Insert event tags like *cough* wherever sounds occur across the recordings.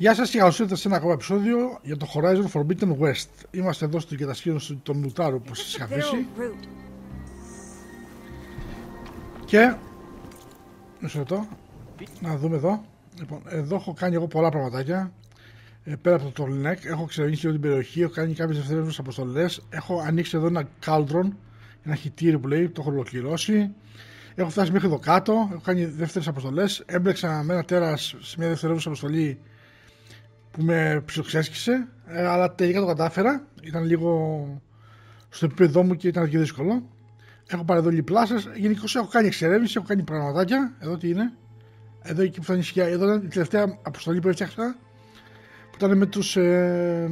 Γεια σας και καλώς ήρθατε σε ένα ακόμα επεισόδιο για το Horizon Forbidden West. Είμαστε εδώ στην κατασκήνωση των Λουτάρου που σας είχα αφήσει. Και... Μισό λεπτό. Να δούμε εδώ. Λοιπόν, εδώ έχω κάνει εγώ πολλά πραγματάκια. Ε, πέρα από το Tolnek, έχω ξερευνήσει όλη την περιοχή, έχω κάνει κάποιες δευτερεύουσες αποστολές. Έχω ανοίξει εδώ ένα κάλτρον, ένα χιτήρι που λέει, το έχω ολοκληρώσει. Έχω φτάσει μέχρι εδώ κάτω, έχω κάνει δεύτερες αποστολές. Έμπλεξα με ένα τέρας σε μια δευτερεύουσα αποστολή που με ψιλοξέσκησε, ε, αλλά τελικά το κατάφερα. Ήταν λίγο στο επίπεδό μου και ήταν και δύσκολο. Έχω πάρει εδώ λιπλάσε. Γενικώς έχω κάνει εξερεύνηση, έχω κάνει πραγματάκια. Εδώ τι είναι. Εδώ εκεί που θα νησιά. Εδώ ήταν η τελευταία αποστολή που έφτιαξα. Που ήταν με τους. Ε,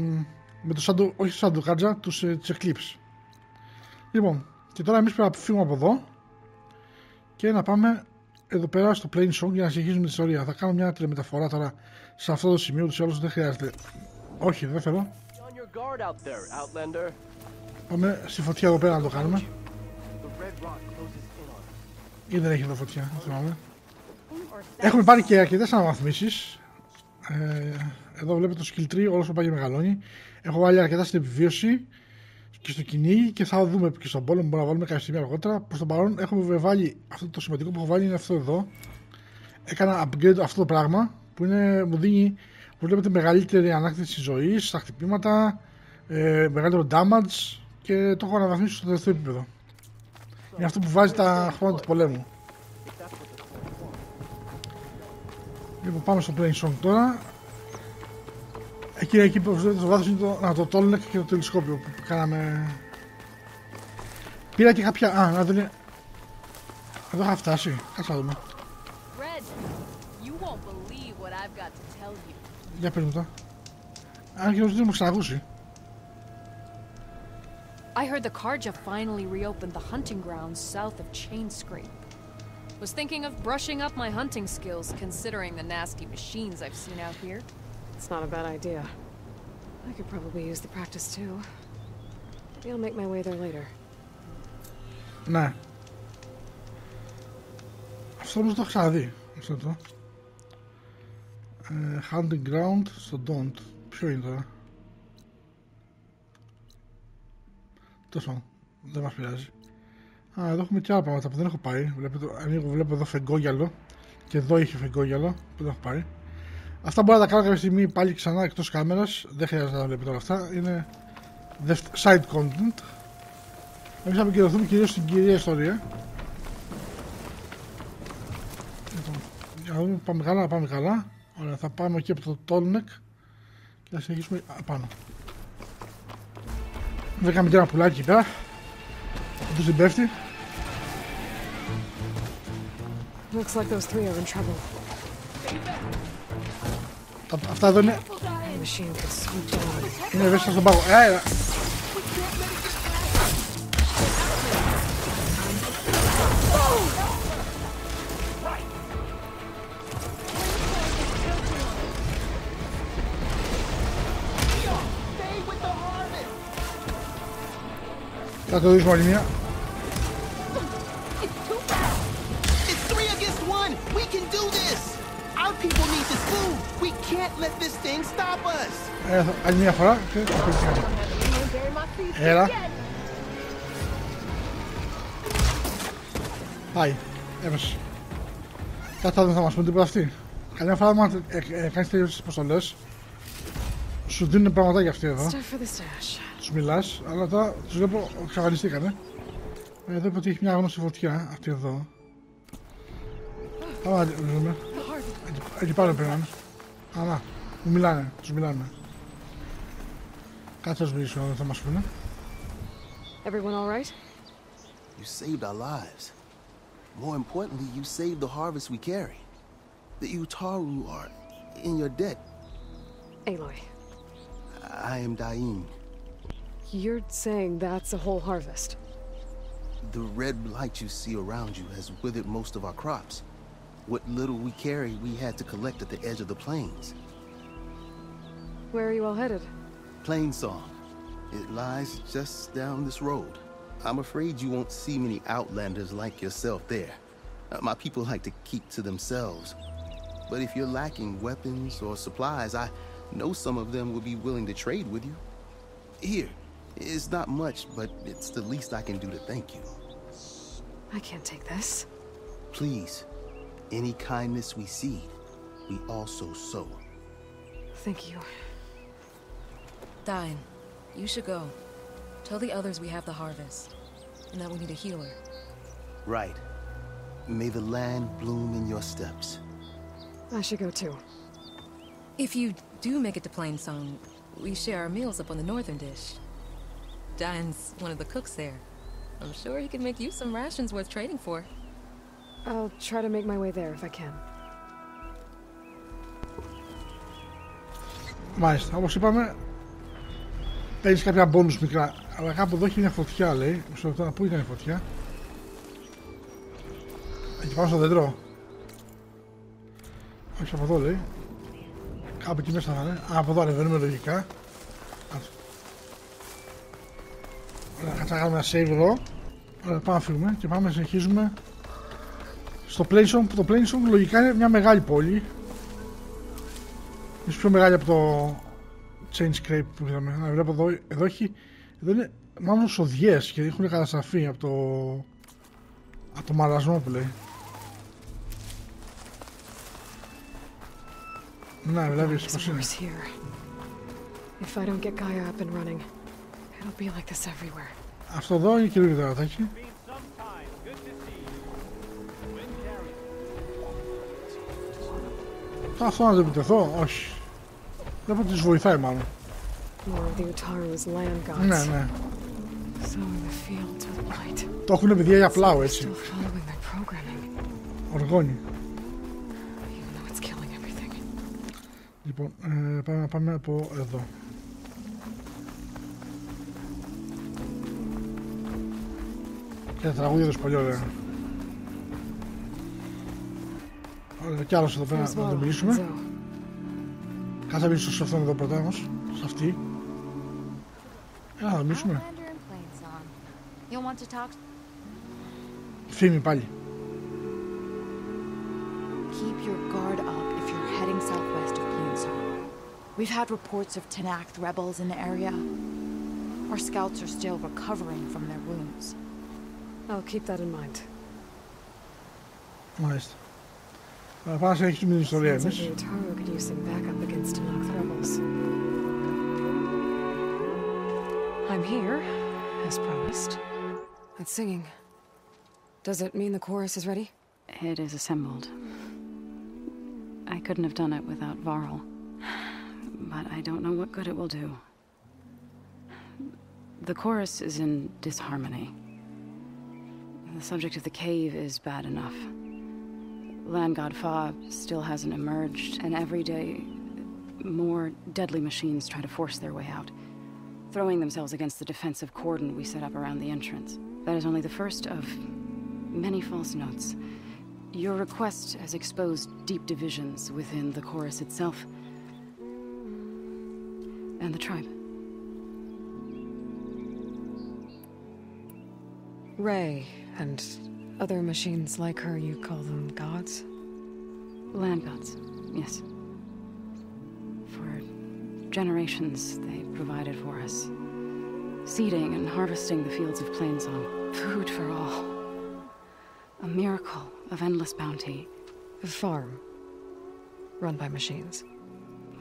με το σάντο, όχι τους Σάντο Κάτζα, τους ε, Eclipse. Λοιπόν, και τώρα εμείς πρέπει να φύγουμε από εδώ και να πάμε εδώ πέρα στο Plain Song για να συνεχίσουμε την ιστορία. Θα κάνω μια τηλεμεταφορά τώρα σε αυτό το σημείο, τους άλλους δεν χρειάζεται. Όχι, δεν θέλω. Πάμε στη φωτιά εδώ πέρα να το κάνουμε. Ή δεν έχει εδώ φωτιά, δεν θυμάμαι. Έχουμε πάρει και αρκετές αναβαθμίσεις. Ε, εδώ βλέπετε το skill tree, όλος που πάει και μεγαλώνει. Έχω βάλει αρκετά στην επιβίωση και στο κυνήγι και θα δούμε και στον πόλεμο. Μπορούμε να βάλουμε κάποια στιγμή αργότερα. Προς τον παρόν έχουμε βάλει αυτό το σημαντικό που έχω βάλει είναι αυτό εδώ. Έκανα upgrade αυτό το πράγμα που είναι, μου δίνει που βλέπετε μεγαλύτερη ανάκτηση ζωής στα χτυπήματα, ε, μεγαλύτερο damage και το έχω αναβαθμίσει στο δεύτερο επίπεδο. Είναι αυτό που βάζει τα χρόνια του πολέμου. Λοιπόν, πάμε στο Plain Song τώρα. Εκεί, εκεί που βλέπετε στο βάθος είναι το, να, το Tolnek και το τηλεσκόπιο που κάναμε. Πήρα και κάποια... Α, να δεν είναι... Εδώ είχα φτάσει. Κάτσε να δούμε. Για πες μου το. Αν και δεν μου ξανακούσει. I heard the Karja finally reopened the hunting grounds south of Chainscrape. Was thinking of brushing up my hunting skills, considering the nasty machines I've seen out here. It's not a bad idea. I could probably use the practice too. Maybe I'll make my way there later. Ναι. Αυτό όμως το έχω ξαναδεί. Αυτό το. Ε, hunting ground στο Don't. Ποιο είναι τώρα; Τόσο. Δεν μας πειράζει. Α, εδώ έχουμε και άλλα πράγματα που δεν έχω πάει. Βλέπετε, ανοίγω, βλέπω εδώ φεγγόγιαλο. Και εδώ είχε φεγγόγιαλο που δεν έχω πάρει. Αυτά μπορώ να τα κάνω κάποια στιγμή πάλι ξανά εκτός κάμερας. Δεν χρειάζεται να τα βλέπετε όλα αυτά. Είναι side content. Εμείς θα επικεντρωθούμε κυρίως στην κυρία ιστορία. Λοιπόν, για να δούμε πάμε καλά, πάμε καλά. Ωραία, θα πάμε εκεί από το Tolnek και θα συνεχίσουμε απάνω. Βρήκαμε και ένα πουλάκι εκεί πέρα. Του δεν πέφτει. Looks like those three are in trouble. Αυτά εδώ είναι... The machine could swoop down. Είναι ευαίσθητα στον πάγο. Ε, έλα. Thing stop us. Ε, θα- άλλη μία φορά και θα το κάνει. Έλα. Πάει. Έβασε. Κάτσε να δούμε θα μας πούν τίποτα αυτοί. Καμιά φορά άμα ε, ε, κάνεις τέτοιες αποστολές σου δίνουν πραγματάκια αυτοί εδώ. Stuff for the stash. Τους μιλάς, αλλά τώρα τους βλέπω εξαφανιστήκανε. Ε, Εδώ είπα ότι έχει μια γνώση φωτιά, αυτή εδώ. Πάμε να τη δούμε. Εκεί, εκεί πάνω πρέπει να είναι. Α, να. Μου μιλάνε, τους μιλάνε. Κάτσε να τους μιλήσω, δεν θα μας πούνε. Everyone all right? You saved our lives. More importantly, you saved the harvest we carry. The Utaru are in your debt. Aloy, I am Daim. You're saying that's a whole harvest. The red light you see around you has withered most of our crops. What little we carry, we had to collect at the edge of the plains. Where are you all headed? Plainsong. It lies just down this road. I'm afraid you won't see many outlanders like yourself there. Uh, my people like to keep to themselves. But if you're lacking weapons or supplies, I know some of them will be willing to trade with you. Here, it's not much, but it's the least I can do to thank you. I can't take this. Please, any kindness we see, we also sow. Thank you. Dine, you should go. Tell the others we have the harvest, and that we need a healer. Right. May the land bloom in your steps. I should go too. If you do make it to Plainsong, we share our meals up on the northern dish. Dine's one of the cooks there. I'm sure he can make you some rations worth trading for. I'll try to make my way there if I can. Μάλιστα, όπως είπαμε, παίρνεις κάποια bonus μικρά. Αλλά κάπου εδώ έχει μια φωτιά, λέει. Μισό λεπτό, πού ήταν η φωτιά; Εκεί πάνω στο δέντρο. Όχι από εδώ, λέει. Κάπου εκεί μέσα θα είναι. Α, από εδώ ανεβαίνουμε λογικά. Ωραία, κάτσε να κάνουμε ένα save εδώ. Ωραία, πάμε να φύγουμε και πάμε να συνεχίζουμε στο Plainsong, που το Plainsong λογικά είναι μια μεγάλη πόλη. Είναι πιο μεγάλη από το Chain Scrape που είδαμε. Να βλέπω εδώ, εδώ έχει, εδώ είναι μάλλον σοδιές και έχουν καταστραφεί από το, από το μαρασμό που λέει. Να, βλέπεις There's πως είναι. worse here. If I don't get Gaia up and running, it'll be like this everywhere. Αυτό εδώ είναι καινούργιο δραδάκι. Θα αυτό να δεν επιτεθώ, όχι. Βλέπω ότι τους βοηθάει μάλλον. More of the Utaru's land gods. Ναι, ναι. Sowing the fields with light. Το έχουν παιδιά για πλάου έτσι. Still following their programming, Οργόνι. even though it's killing everything. Λοιπόν, ε, πάμε, πάμε από εδώ. Και τα τραγούδια τους πολύ ωραία. Ωραία, κι άλλος εδώ πέρα να, να το Oswald μιλήσουμε. and Zoe. Κάτσε να μιλήσω σε αυτόν εδώ πρώτα όμως, σε αυτή. Έλα, να μιλήσουμε. Outlander in Plainsong. You'll want to talk. Φήμη πάλι. Keep your guard up if you're heading southwest of Plainsong. We've had reports of Tenakth rebels in the area. Our scouts are still recovering from their wounds. I'll keep that in mind. Nice. Well, past eight minutes already. Sounds like the Otaro could use some backup against Tanakh rebels. I'm here, as promised. That's singing. Does it mean the chorus is ready? It is assembled. I couldn't have done it without Varl. But I don't know what good it will do. The chorus is in disharmony. The subject of the cave is bad enough. Land God Fa still hasn't emerged, and every day more deadly machines try to force their way out, throwing themselves against the defensive cordon we set up around the entrance. That is only the first of many false notes. Your request has exposed deep divisions within the chorus itself and the tribe. Ray and other machines like her, you call them gods? Land gods, yes. For generations, they provided for us. Seeding and harvesting the fields of Plainsong. Food for all. A miracle of endless bounty. A farm. Run by machines.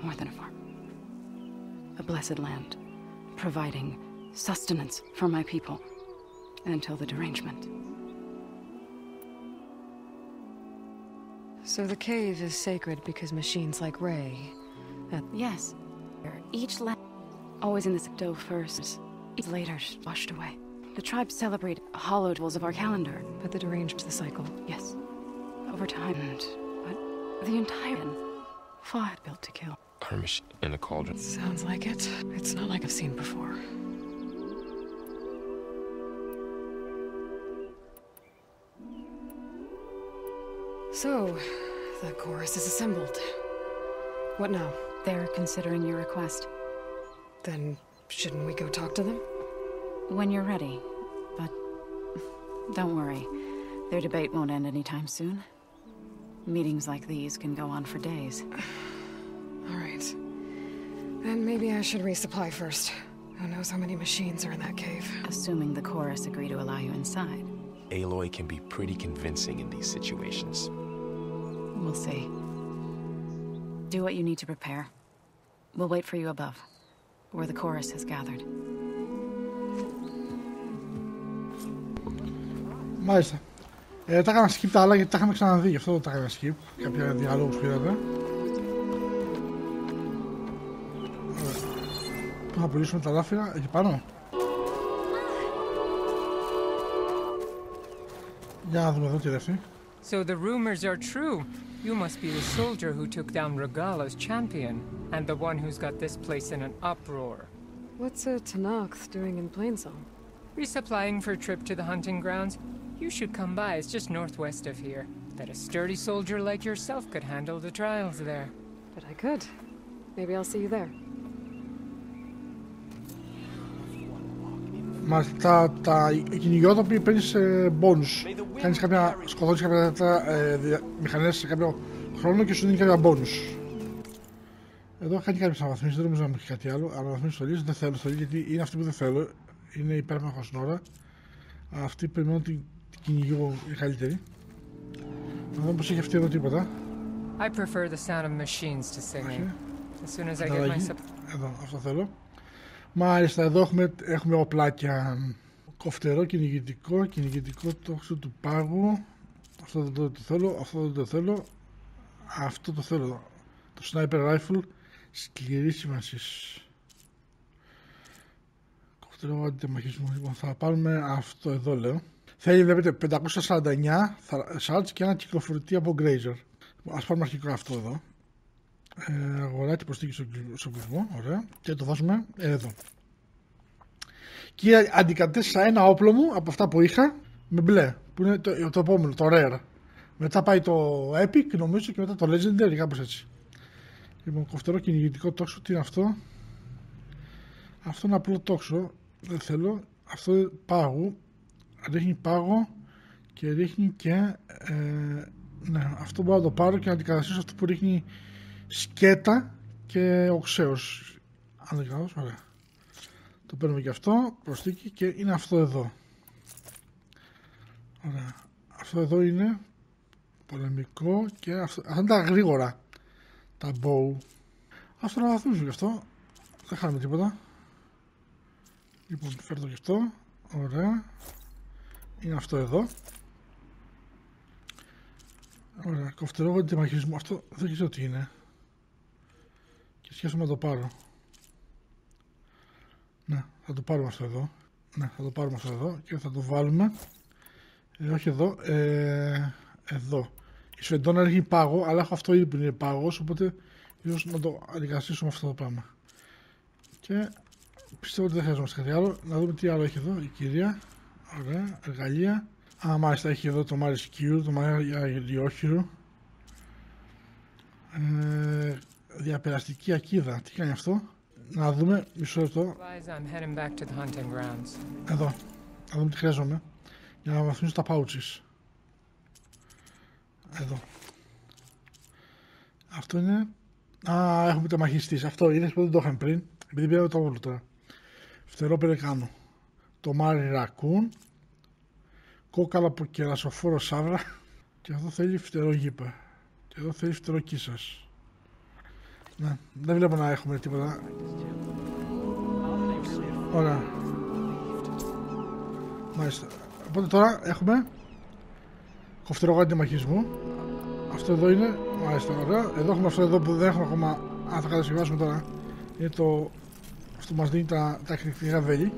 More than a farm. A blessed land. Providing sustenance for my people. Until the derangement. So the cave is sacred because machines like Ray. Yes. Each land. Always in this dough first. It's later washed away. The tribes celebrate hollow duels of our calendar. But the deranged the cycle. Yes. Over time, and but the entire fought built to kill. Her machine in the cauldron. Sounds like it. It's not like I've seen before. So, the chorus is assembled. What now? They're considering your request Then shouldn't we go talk to them? when you're ready. But don't worry, their debate won't end anytime soon. Meetings like these can go on for days. *sighs* All right. Then maybe I should resupply first. Who knows how many machines are in that cave? Assuming the chorus agree to allow you inside. Aloy can be pretty convincing in these situations. We'll see. Do what you need to prepare. We'll wait for you above, where the chorus has gathered. Μάλιστα. Ε, τα έκανα skip τα άλλα γιατί τα είχαμε ξαναδεί, γι' αυτό τα έκανα skip. Κάποια διαλόγους που είδατε. Πού θα πουλήσουμε τα λάφυρα, εκεί πάνω. Για να δούμε εδώ τι ρεύει. So the rumors are true. You must be the soldier who took down Regala's champion, and the one who's got this place in an uproar. What's a Tanakh doing in Plainsong? Resupplying for a trip to the hunting grounds? You should come by, it's just northwest of here. That a sturdy soldier like yourself could handle the trials there. But I could. Maybe I'll see you there. Μάλιστα, τα, τα κυνηγιότοποι παίρνεις σε bonus. Κάνεις κάποια, σκοτώνεις κάποια τέτοια, ε, δια- μηχανές σε κάποιο χρόνο και σου δίνει κάποια bonus. Εδώ έχω κάνει κάποιε αναβαθμίσεις, δεν νομίζω να μου έχει κάτι άλλο. Αναβαθμίσεις στολή, δεν θέλω στολή γιατί είναι αυτή που δεν θέλω. Είναι υπέρμαχος ώρα. Αυτή περιμένω την, την κυνηγιό η καλύτερη. Να δούμε πω έχει αυτή εδώ τίποτα. I prefer the sound of machines to singing. As soon as I get my Ανταλλαγή. sup- Εδώ, αυτό θέλω. Μάλιστα, εδώ έχουμε, έχουμε οπλάκια. Κοφτερό, κυνηγητικό, κυνηγητικό τόξο του πάγου. Αυτό δεν το, το θέλω, αυτό δεν το θέλω. Αυτό το θέλω. Το sniper rifle σκληρή σημασία. Κοφτερό αντιτεμαχισμό. Λοιπόν, θα πάρουμε αυτό εδώ, λέω. Θέλει, βλέπετε, 549 σάρτς και ένα κυκλοφορητή από Grazer. Ας πάρουμε αρχικά αυτό εδώ. Ε, αγοράκι προσθήκη στον κλει- στον κλεισμό. Ωραία. Και το βάζουμε εδώ. Και αντικατέστησα ένα όπλο μου από αυτά που είχα με μπλε. Που είναι το, το επόμενο, το rare. Μετά πάει το epic νομίζω και μετά το legendary κάπως έτσι. Λοιπόν, κοφτερό κυνηγητικό τόξο. Τι είναι αυτό; Αυτό είναι απλό τόξο. Δεν θέλω. Αυτό είναι πάγου. Ρίχνει πάγο και ρίχνει και ε, ναι, αυτό μπορώ να το πάρω και να αντικαταστήσω αυτό που ρίχνει σκέτα και οξέως. Αν δεν κάνω ωραία. Το παίρνουμε και αυτό προσθήκη και είναι αυτό εδώ. Ωραία. Αυτό εδώ είναι πολεμικό και αυτό, αυτά είναι τα γρήγορα. Τα bow. Αυτό να βαθμίσουμε και αυτό. Δεν χάνουμε τίποτα. Λοιπόν φέρω το και αυτό. Ωραία. Είναι αυτό εδώ. Ωραία, κοφτερό αντιμαχισμό. Αυτό δεν ξέρω τι είναι. Και σχέση να το πάρω. Ναι, θα το πάρουμε αυτό εδώ. Ναι, θα το πάρουμε αυτό εδώ και θα το βάλουμε. Ε, όχι εδώ. Ε, εδώ. Η σφεντόνα έχει πάγο, αλλά έχω αυτό ήδη που είναι πάγος, οπότε ίσως να το αντικαταστήσουμε αυτό το πράγμα. Και πιστεύω ότι δεν χρειαζόμαστε κάτι άλλο. Να δούμε τι άλλο έχει εδώ η κυρία. Ωραία, εργαλεία. Α, μάλιστα έχει εδώ το Maris Q, το Maris Διόχειρο. Ε, διαπεραστική ακίδα. Τι κάνει αυτό; Να δούμε, μισό λεπτό. Supplies, I'm heading back to the hunting grounds. Εδώ. Να δούμε τι χρειάζομαι. Για να βαθμίσω τα pouches. Εδώ. Αυτό είναι... Α, έχουμε το μαχιστής. Αυτό είναι που δεν το είχαμε πριν. Επειδή πήρα το όλο τώρα. Φτερό περεκάνο. Το Μάρι Ρακούν. Κόκαλα από κερασοφόρο σάβρα. Και αυτό θέλει φτερό γήπα. Και εδώ θέλει φτερό κίσας. Ναι, δεν βλέπω να έχουμε τίποτα. Ωραία. Μάλιστα. Οπότε τώρα έχουμε κοφτερό γάντι μαχισμού. Αυτό εδώ είναι. Μάλιστα, ωραία. Εδώ έχουμε αυτό εδώ που δεν έχουμε ακόμα. Αν θα κατασκευάσουμε τώρα. Είναι το. Αυτό που μας δίνει τα, τα εκρηκτικά βέλη.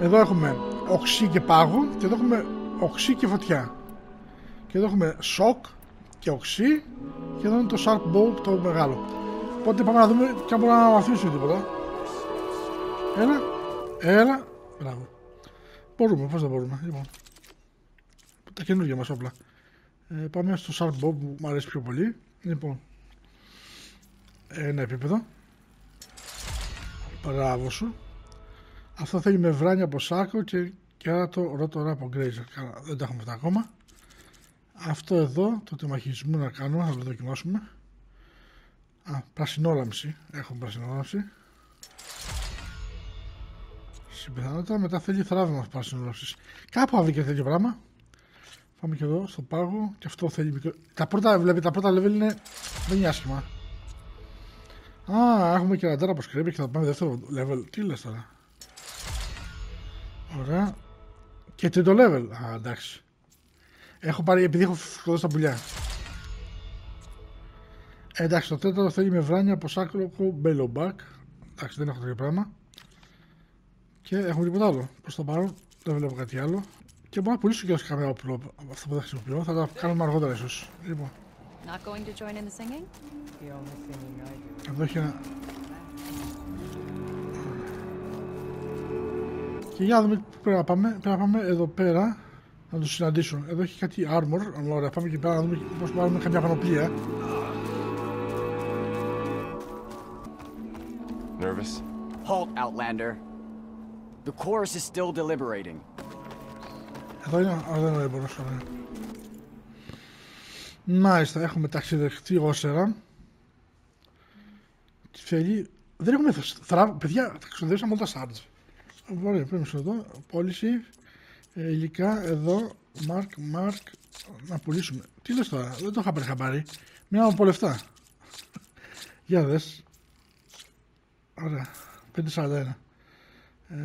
Εδώ έχουμε οξύ και πάγο. Και εδώ έχουμε οξύ και φωτιά. Και εδώ έχουμε σοκ και οξύ. Και εδώ είναι το sharp bow το μεγάλο. Οπότε πάμε να δούμε και αν μπορούμε να αναβαθμίσουμε τίποτα. Έλα. Έλα. Μπράβο. Μπορούμε, πώς δεν μπορούμε. Λοιπόν. Τα καινούργια μας όπλα. Ε, πάμε στο Sharp Bob που μου αρέσει πιο πολύ. Λοιπόν. Ένα επίπεδο. Μπράβο σου. Αυτό θέλει με βράνια από σάκο και, και άρα το ρότορα από Grazer. Καλά, δεν τα έχουμε αυτά ακόμα. Αυτό εδώ, το τεμαχισμό να κάνουμε, θα το δοκιμάσουμε. Α, πρασινόλαμψη. Έχουμε πρασινόλαμψη. Στην μετά θέλει θράβημα πρασινόλαμψης. Κάπου άβηκε τέτοιο πράγμα. Πάμε και εδώ στο πάγο και αυτό θέλει μικρό. Τα πρώτα, βλέπει, τα πρώτα level είναι. Δεν είναι άσχημα. Α, έχουμε και ραντάρα πως κρέπει και θα πάμε δεύτερο level. Τι λες τώρα; Ωραία. Και τρίτο level. Α, εντάξει. Έχω πάρει, επειδή έχω σκοτώσει τα πουλιά. Ε, εντάξει, το τέταρτο θέλει με βράνια από σάκροκο μπέλομπακ. Εντάξει, δεν έχω τέτοιο πράγμα. Και έχουμε τίποτα άλλο. Προς το παρόν δεν βλέπω κάτι άλλο. Και μπορώ να πουλήσω και ω καμία όπλο από αυτό που δεν χρησιμοποιώ. Θα τα κάνουμε αργότερα ίσως. Λοιπόν. Not going to join in the singing? The only singing I do. Εδώ έχει ένα. Και για να δούμε πού πρέπει να πάμε. Πρέπει να πάμε εδώ πέρα να το συναντήσω. Εδώ έχει κάτι armor. Ωραία, πάμε εκεί πέρα να δούμε πώς πάρουμε καμιά πανοπλία. Nervous? Halt, Outlander. The chorus is still deliberating. Εδώ είναι, α, δεν είναι μπορώ να Μάλιστα, έχουμε ταξιδευτεί όσερα. Θέλει... Δεν έχουμε θρά... Παιδιά, ταξιδεύσαμε όλα τα σάρτς. Ωραία, πρέπει εδώ. Πώληση. Ε, υλικά, εδώ. Μάρκ, Μάρκ. Να πουλήσουμε. Τι λες τώρα, δεν το είχα πάρει χαμπάρι. Μια από λεφτά. *laughs* Για δες. Ωραία. 541. Ε,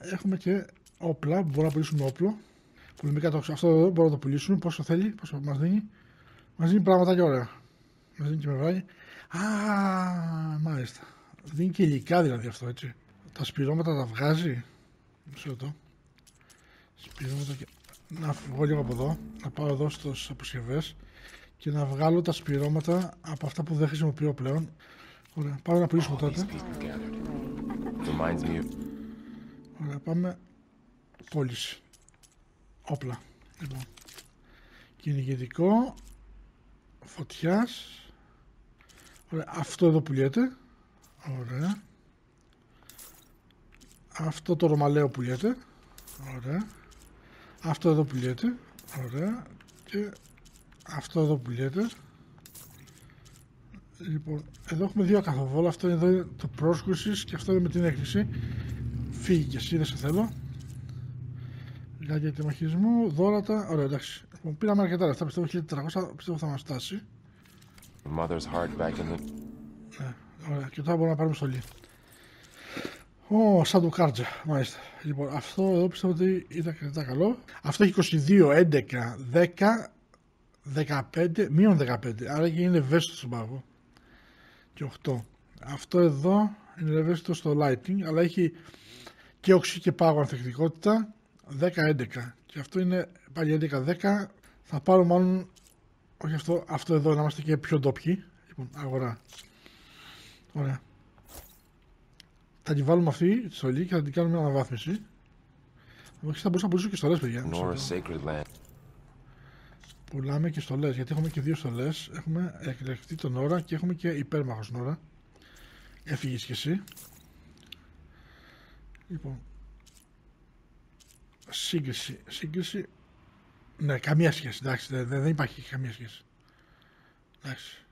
έχουμε και όπλα που μπορούμε να πουλήσουμε όπλο. Πολεμικά το αυτό εδώ μπορούμε να το πουλήσουμε. Πόσο θέλει, πόσο μας δίνει. Μας δίνει πράγματα και ωραία. Μας δίνει και με βράδυ. Α, μάλιστα. Δίνει και υλικά δηλαδή αυτό έτσι. Τα σπυρώματα τα βγάζει. Μισό το. Σπυρώματα και. Να βγω λίγο από εδώ. Να πάω εδώ στις αποσκευές και να βγάλω τα σπυρώματα από αυτά που δεν χρησιμοποιώ πλέον. Ωραία, πάμε να πουλήσουμε τότε. Ωραία, πάμε πώληση. Όπλα. Λοιπόν. Κυνηγητικό. Φωτιάς. Ωραία, αυτό εδώ πουλιέται. Ωραία. Αυτό το ρωμαλαίο πουλιέται. Ωραία. Αυτό εδώ πουλιέται. Ωραία. Και αυτό εδώ πουλιέται. Λοιπόν, εδώ έχουμε δύο καθοβόλα. Αυτό εδώ είναι το πρόσκουση και αυτό είναι με την έκρηξη. Φύγει και εσύ, δεν σε θέλω. Λιγάκι μαχισμού, δόρατα. Ωραία, εντάξει. Λοιπόν, πήραμε αρκετά λεφτά. Πιστεύω 1400, πιστεύω θα μας φτάσει. Ναι, ωραία. Και τώρα μπορούμε να πάρουμε στολή. Ω, σαν το κάρτζα, μάλιστα. Λοιπόν, αυτό εδώ πιστεύω ότι ήταν αρκετά καλό. Αυτό έχει 22, 11, 10, 15, μείον 15. Άρα και είναι ευαίσθητο στον πάγο και 8. Αυτό εδώ είναι ευαίσθητο στο lighting, αλλά έχει και οξύ και πάγο ανθεκτικότητα 10-11. Και αυτό είναι πάλι 11-10. Θα πάρω μάλλον, όχι αυτό, αυτό εδώ να είμαστε και πιο ντόπιοι. Λοιπόν, αγορά. Ωραία. Θα τη βάλουμε αυτή τη στολή και θα την κάνουμε αναβάθμιση. Όχι, θα μπορούσα να πουλήσω και στολές, παιδιά. Πουλάμε και στολές, γιατί έχουμε και δύο στολές. Έχουμε εκλεκτή τον ώρα και έχουμε και υπέρμαχος ώρα. Έφυγες κι εσύ. Λοιπόν. Σύγκριση. Σύγκριση. Ναι, καμία σχέση. Εντάξει, δεν, δεν υπάρχει καμία σχέση. Εντάξει.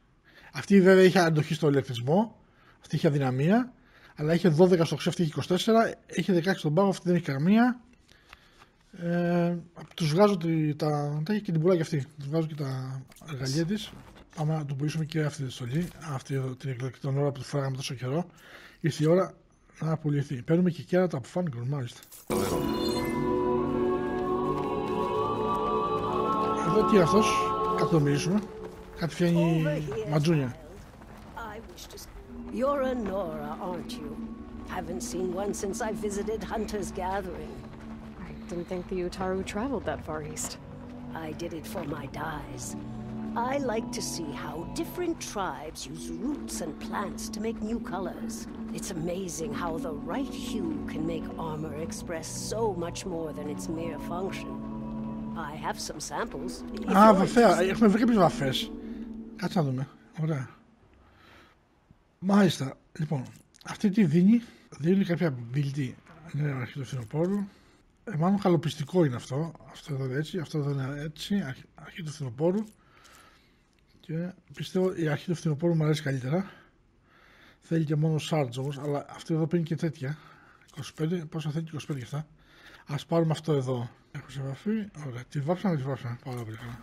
Αυτή βέβαια είχε αντοχή στο ηλεκτρισμό. Αυτή είχε αδυναμία. Αλλά είχε 12 στο ξέφτη, είχε 24. Έχει 16 στον πάγο, αυτή δεν έχει καμία. Ε, τους βγάζω τη, τα. Τα έχει και την πουλά και αυτή. Τους βγάζω και τα εργαλεία της. Πάμε να του πουλήσουμε και αυτή τη στολή. Αυτή εδώ την εκλογική τον ώρα που του φάγαμε τόσο καιρό. Ήρθε η ώρα να πουληθεί. Παίρνουμε και κέρατα από φάνικο, μάλιστα. Εδώ τι είναι αυτός, κάτι το μιλήσουμε. Κάτι φτιάχνει ματζούνια. You're a Nora, aren't you? Haven't seen one since I visited Hunter's Gathering. Didn't think the Utaru traveled that far east. I did it for my dyes. I like to see how different tribes use roots and plants to make new colors. It's amazing how the right hue can make armor express so much more than its mere function. I have some samples. Α, βέβαια. Έχουμε βρει κάποιες βαφές. Κάτσε να δούμε. Ωραία. Μάλιστα. Λοιπόν, αυτή τη δίνει, δίνει κάποια μπιλτή. Είναι αρχή του φθινοπόρου. Ε, μάλλον καλοπιστικό είναι αυτό. Αυτό εδώ είναι έτσι, αυτό εδώ είναι έτσι, αρχ- αρχή του φθινοπόρου. Και πιστεύω η αρχή του φθινοπόρου μου αρέσει καλύτερα. Θέλει και μόνο σάρτζ όμως, αλλά αυτή εδώ παίρνει και τέτοια. 25, πόσο θέλει και 25 και αυτά. Ας πάρουμε αυτό εδώ. Έχω σε επαφή. Ωραία. Τη βάψαμε, τη βάψαμε. Πάρα πολύ καλά.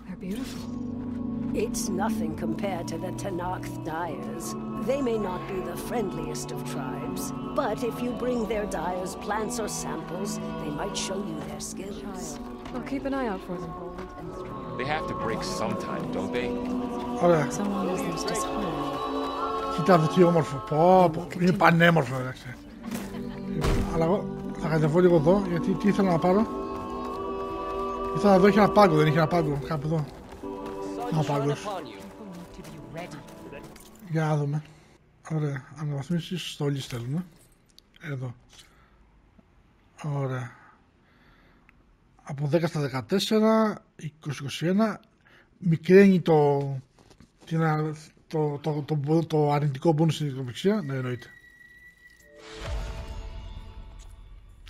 They're beautiful. It's nothing compared to the Tanakh dyers. They may not be the friendliest of tribes, but if you bring their dyers plants or samples, they might show you their skills. I'll keep an eye out for them. They have to break sometime, don't they? Ωραία. So long as there's disharmony. Κοίτα τι όμορφο. Πω, πω. Είναι πανέμορφο, εντάξει. Αλλά εγώ θα κατεβώ λίγο εδώ, γιατί τι ήθελα να πάρω. Ήθελα να δω, έχει ένα πάγκο, δεν έχει ένα πάγκο. Κάπου εδώ. Ένα πάγκος. Για να δούμε. Ωραία. Αναβαθμίσεις στολή στέλνουμε. Εδώ. Ωραία. Από 10 στα 14, 20-21, μικραίνει το, την, α- το, το, το, το, το αρνητικό μπόνους στην ιδιοκτησία. Ναι, εννοείται.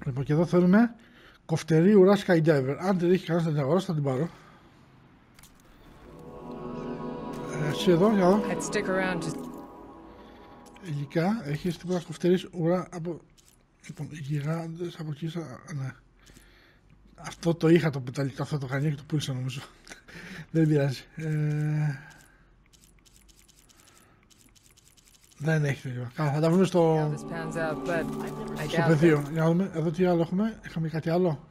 Λοιπόν, και εδώ θέλουμε κοφτερή ουρά skydiver. Αν δεν έχει κανένας την αγοράσει, θα την πάρω. Εσύ εδώ, για εδώ. I'd stick around to Υλικά, έχεις τίποτα κοφτερή ουρά από. Λοιπόν, γιγάντε από εκεί. σα- Ναι. Αυτό το είχα το πεταλικό, αυτό το κανί και το πούλησα νομίζω. *laughs* δεν πειράζει. Ε... Δεν έχει τέτοιο. Καλά, θα τα βρούμε στο, this pans out, but I στο doubt πεδίο. Για να δούμε, εδώ τι άλλο έχουμε. Είχαμε κάτι άλλο;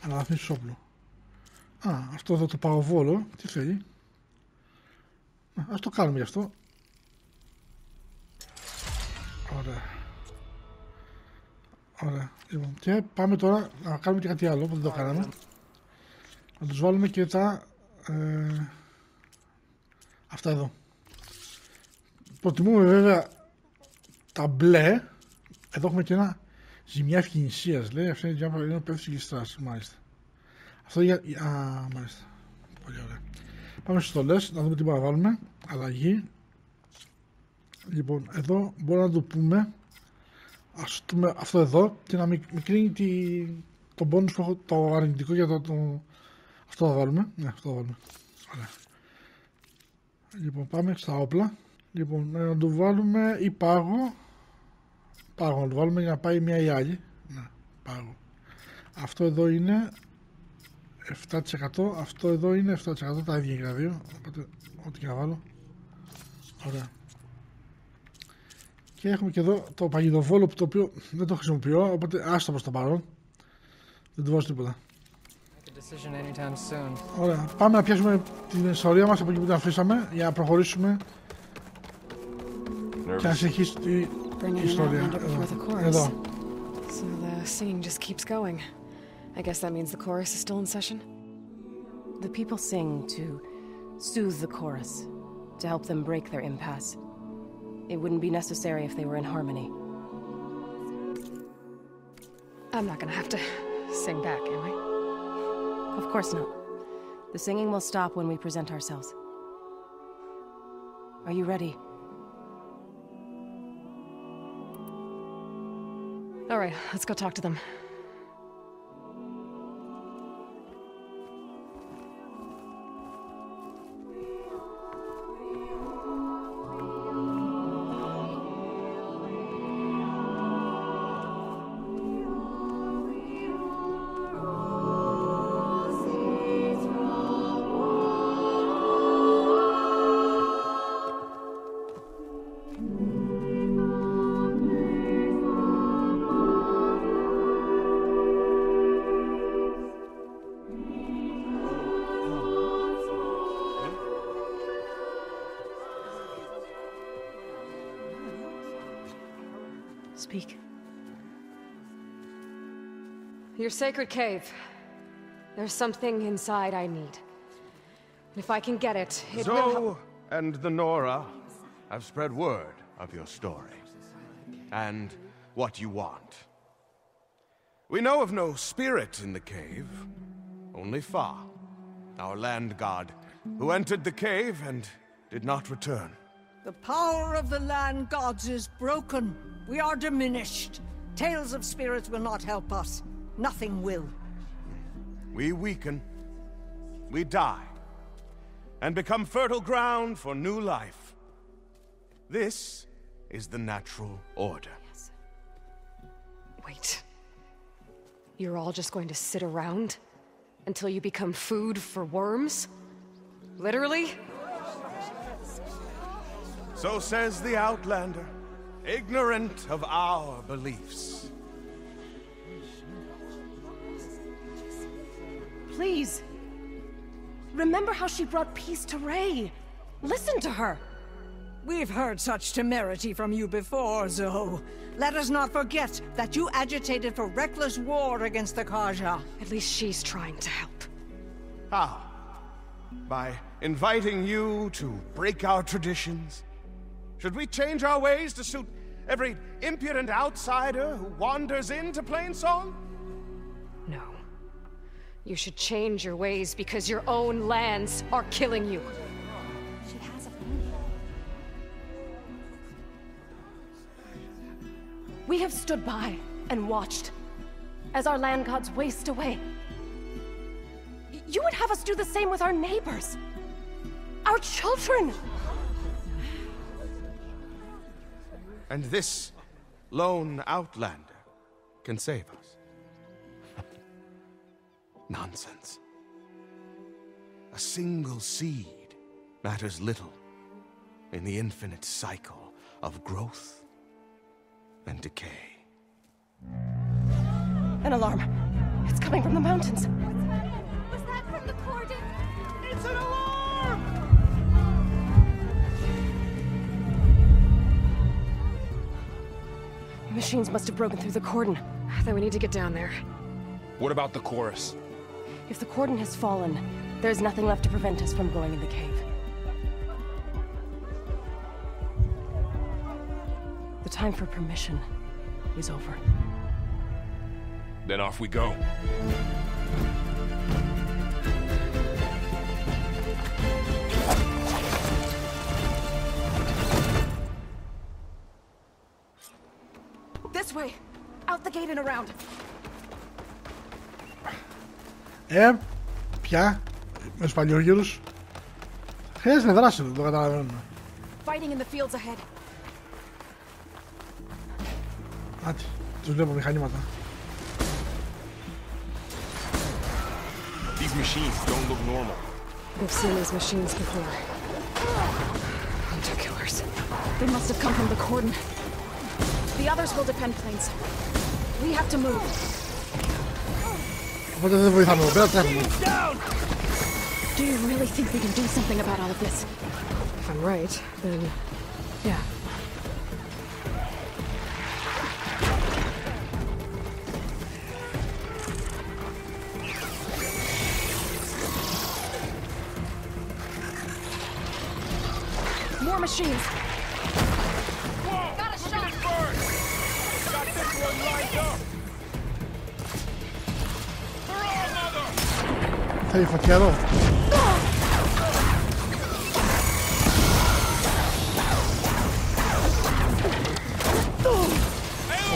Αναβαθμίσεις όπλου. Α, αυτό εδώ το παγοβόλο, τι θέλει; Α, Ας το κάνουμε γι' αυτό. Ωραία. Ωραία. Λοιπόν, και πάμε τώρα να κάνουμε και κάτι άλλο που δεν το κάναμε. Να τους βάλουμε και τα... Ε, αυτά εδώ. Προτιμούμε βέβαια τα μπλε. Εδώ έχουμε και ένα ζημιά ευκαινησίας λέει. Αυτό είναι για είναι πέφτει και στρας, μάλιστα. Αυτό για... Α, μάλιστα. Πολύ ωραία. Πάμε στις στολές, να δούμε τι μπορούμε να βάλουμε. Αλλαγή. Λοιπόν, εδώ μπορούμε να το πούμε ας το πούμε αυτό εδώ και να μικ- μικρύνει τη, το bonus που έχω, το αρνητικό για το, το, αυτό θα βάλουμε. Ναι, αυτό θα βάλουμε. Ωραία. Λοιπόν, πάμε στα όπλα. Λοιπόν, ε, να το βάλουμε ή πάγο. Πάγο να το βάλουμε για να πάει μια ή άλλη. Ναι, πάγο. Αυτό εδώ είναι 7%. Αυτό εδώ είναι 7%. Τα ίδια και τα δύο. Οπότε, ό,τι και να βάλω. Ωραία. Και έχουμε και εδώ το παγιδοβόλο που το οποίο δεν το χρησιμοποιώ. Οπότε άστο προς το παρόν. Δεν του βάζω τίποτα. make a decision anytime soon. Ωραία. Πάμε να πιάσουμε την ιστορία μας από εκεί που την αφήσαμε για να προχωρήσουμε και να συνεχίσει τη Bringing an ιστορία. outlander before the chorus. Εδώ. So the singing just keeps going. I guess that means the chorus is still in session? The people sing to soothe the chorus, to help them break their impasse. It wouldn't be necessary if they were in harmony. I'm not gonna have to sing back, am I? Of course not. The singing will stop when we present ourselves. Are you ready? All right, let's go talk to them. Sacred cave. There's something inside I need. If I can get it, it will help. And the Nora have spread word of your story and what you want. We know of no spirit in the cave, only Fa, our land god, who entered the cave and did not return. The power of the land gods is broken. We are diminished. Tales of spirits will not help us. Nothing will. We weaken. We die. And become fertile ground for new life. This is the natural order. Wait. You're all just going to sit around? Until you become food for worms? Literally? So says the Outlander, ignorant of our beliefs. Please. Remember how she brought peace to Ray. Listen to her. We've heard such temerity from you before, Zoe. Let us not forget that you agitated for reckless war against the Kaja. At least she's trying to help. How? By inviting you to break our traditions? Should we change our ways to suit every impudent outsider who wanders into Plainsong? No. You should change your ways because your own lands are killing you. She has a phone. We have stood by and watched as our land gods waste away. You would have us do the same with our neighbors. Our children. And this lone outlander can save us. Nonsense. A single seed matters little in the infinite cycle of growth and decay. An alarm. It's coming from the mountains. Was that from the cordon? It's an alarm! Machines must have broken through the cordon. Then we need to get down there. What about the chorus? If the cordon has fallen, there's nothing left to prevent us from going in the cave. The time for permission is over. Then off we go. This way! Out the gate and around! Ε, πια, με τους παλιόγυρους. Χρειάζεται να δράση, δεν το καταλαβαίνω. Fighting in the fields ahead. Άτι, τους βλέπω μηχανήματα. These machines don't look normal. We've seen these machines before. Hunter killers. They must have come from the cordon. The others will defend plains. We have to move. Have? Do you really think we can do something about all of this? If I'm right, then yeah. More machines. Whoa, Got a shot. Got this one lined up. Θέλει φωτιά εδώ.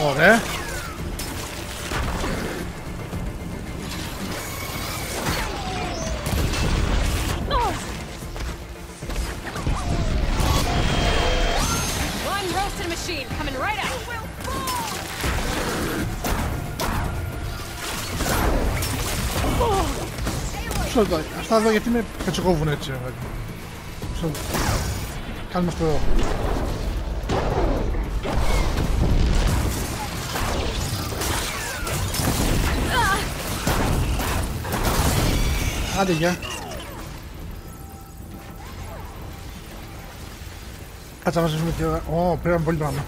Ωραία. One λεπτό. Αυτά εδώ γιατί με κατσοκόβουν έτσι. ρε παιδί. Μισό λεπτό. Κάνουμε αυτό εδώ. Άντε, γεια. Κάτσε να μαζέψουμε και... Ω, πήραμε πολύ πράγμα.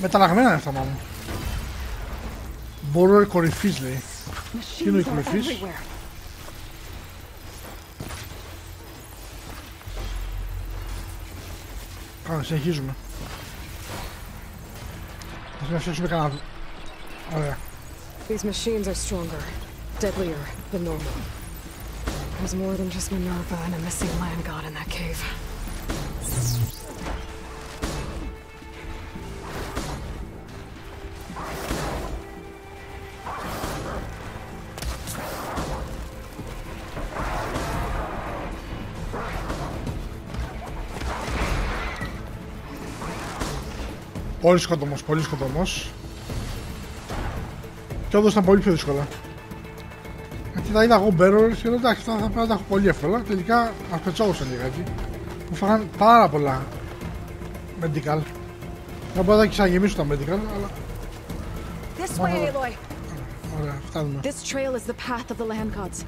Μεταλλαγμένα είναι αυτά μάλλον. Μπορώ κορυφής λέει. Τι είναι η Machines are κορυφής. everywhere. Πάμε, συνεχίζουμε. Θα να φτιάξουμε κανένα... Ωραία. These machines are stronger, deadlier than normal. There's more than just Minerva and a missing land god in that cave. Πολύ σκοτωμός, πολύ σκοτωμός. Και όντως ήταν πολύ πιο δύσκολα. Γιατί τα είδα εγώ μπέρολες και λέω εντάξει θα, θα πρέπει να τα έχω πολύ εύκολα. Τελικά μας πετσόγουσαν λιγάκι. Μου φάγαν πάρα πολλά medical. Θα μπορώ να ξαναγεμίσω τα medical, αλλά This Wow. way, Aloy. ωραία, φτάνουμε. This trail is the path of the land gods.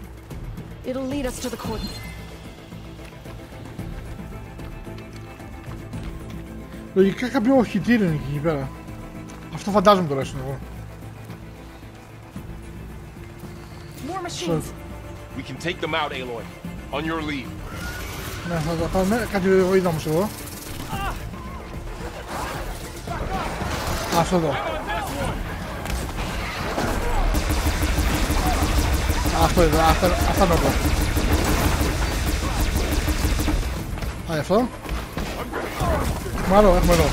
It'll lead us to the cordon. Λογικά κάποιο οχητήριο είναι εκεί πέρα. Αυτό φαντάζομαι τουλάχιστον εγώ. More machines. We can take them out, Aloy. On your lead. Ναι, θα τα πάμε. Κάτι εγώ είδα όμως εδώ. Αυτό εδώ. Αυτό εδώ, αυτά, αυτά είναι όλα. Α, αυτό. Μάλλον έχουμε εδώ.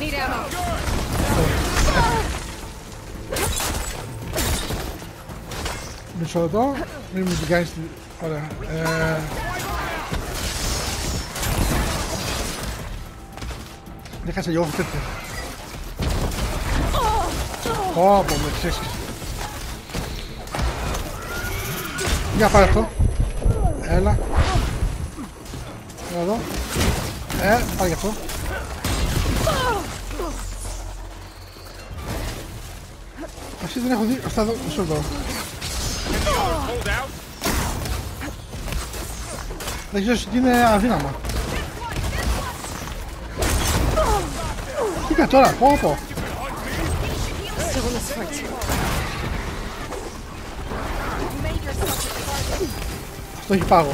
Need ammo. Μισό λεπτό. Μην μου την κάνεις... τη- Ωραία. Ε... Δεν χάσα λίγο τέτοια. Πω, πω, με ξέσχεσαι. Για πάρε αυτό. Έλα. Έλα εδώ. Ε, πάρε γι' αυτό. Αυτή δεν έχω δει. Αυτά εδώ. Μισό λεπτό. Δεν ξέρω τι είναι αδύναμα. Τι κάνει τώρα, πω πω. Still in this fight. Αυτό έχει πάγο.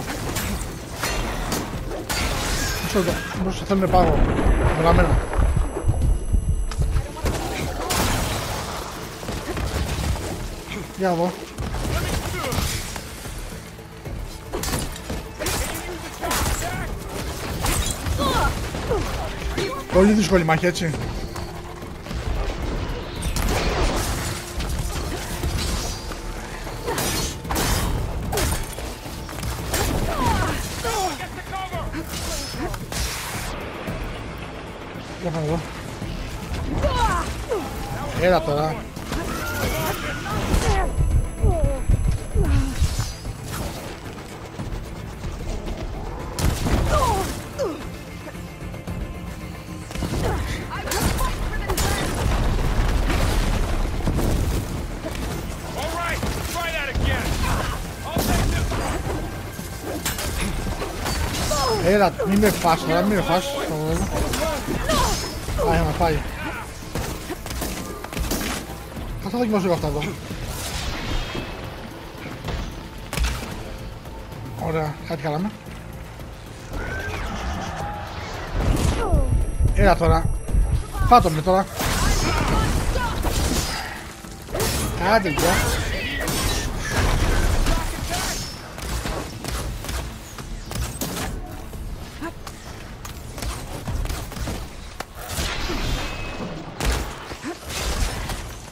Μισό λεπτό. Μήπως το θέλουν πάγο. Βλαμμένο. Για να δω. Πολύ δύσκολη μάχη, έτσι. Για πάμε εδώ. Έλα τώρα. Μην με φας τώρα, μην με φας. Θα δω. Πάει, να πάει. Θα το δοκιμάσω εγώ αυτά εδώ. Ωραία, κάτι κάναμε. Έλα τώρα. Φάτο με τώρα. Άντε, γεια.